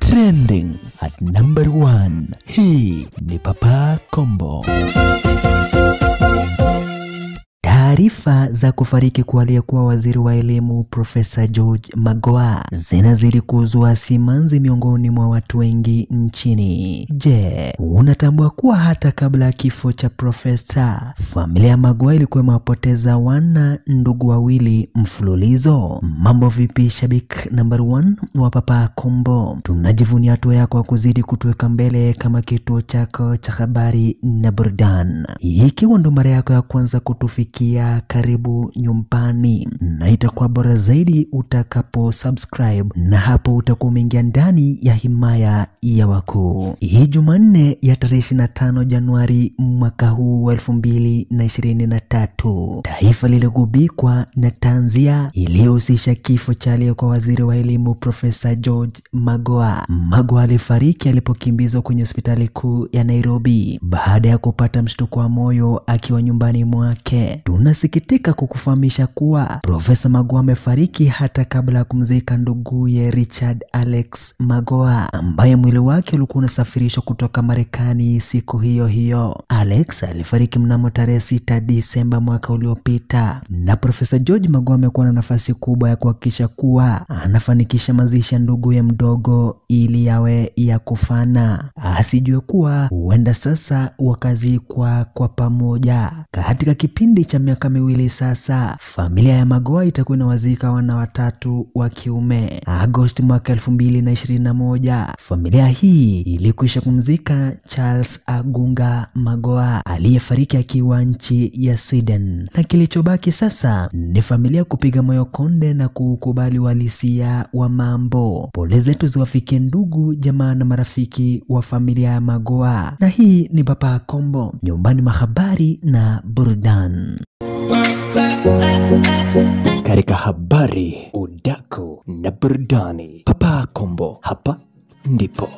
Trending at number one. Hii ni Papa Kombo. Taarifa za kufariki kwa aliyekuwa waziri wa elimu Profesa George Magoha zinazidi kuzua simanzi miongoni mwa watu wengi nchini. Je, unatambua kuwa hata kabla ya kifo cha profesa, familia ya Magoha ilikuwa imewapoteza wana ndugu wawili mfululizo? Mambo vipi, shabik number one wa Papa Kombo? Tunajivunia hatua yako kuzidi kutuweka mbele kama kituo chako cha habari na burudani. Ikiwa ndo mara yako ya kwanza kutufikia karibu nyumbani, na itakuwa bora zaidi utakapo subscribe, na hapo utakuwa umeingia ndani ya himaya ya wakuu. Hii Jumanne ya tarehe 25 Januari mwaka huu wa 2023 taifa liligubikwa na tanzia iliyohusisha kifo cha aliyekuwa waziri wa elimu Profesa George magoa magoa alifariki alipokimbizwa kwenye hospitali kuu ya Nairobi baada ya kupata mshtuko wa moyo akiwa nyumbani mwake. Tunasikitika kukufahamisha kuwa Profesa Magoa amefariki hata kabla ya kumzika nduguye Richard Alex Magoa ambaye mwili wake ulikuwa unasafirishwa kutoka Marekani siku hiyo hiyo. Alex alifariki mnamo tarehe 6 Disemba mwaka uliopita, na Profesa George Magoa amekuwa na nafasi kubwa ya kuhakikisha kuwa anafanikisha mazishi ya nduguye mdogo ili yawe ya kufana, asijue kuwa huenda sasa wakazikwa kwa pamoja. Katika kipindi cha miaka miwili sasa, familia ya Magoha itakuwa inawazika wana watatu wa kiume. Agosti mwaka elfu mbili na ishirini na moja familia hii ilikwisha kumzika Charles Agunga Magoha aliyefariki akiwa nchi ya Sweden, na kilichobaki sasa ni familia kupiga moyo konde na kuukubali uhalisia wa mambo. Pole zetu ziwafikie ndugu, jamaa na marafiki wa familia ya Magoha, na hii ni Papa Kombo, nyumbani mahabari na burudani. Katika habari, udaku na burudani, Papa Kombo, hapa ndipo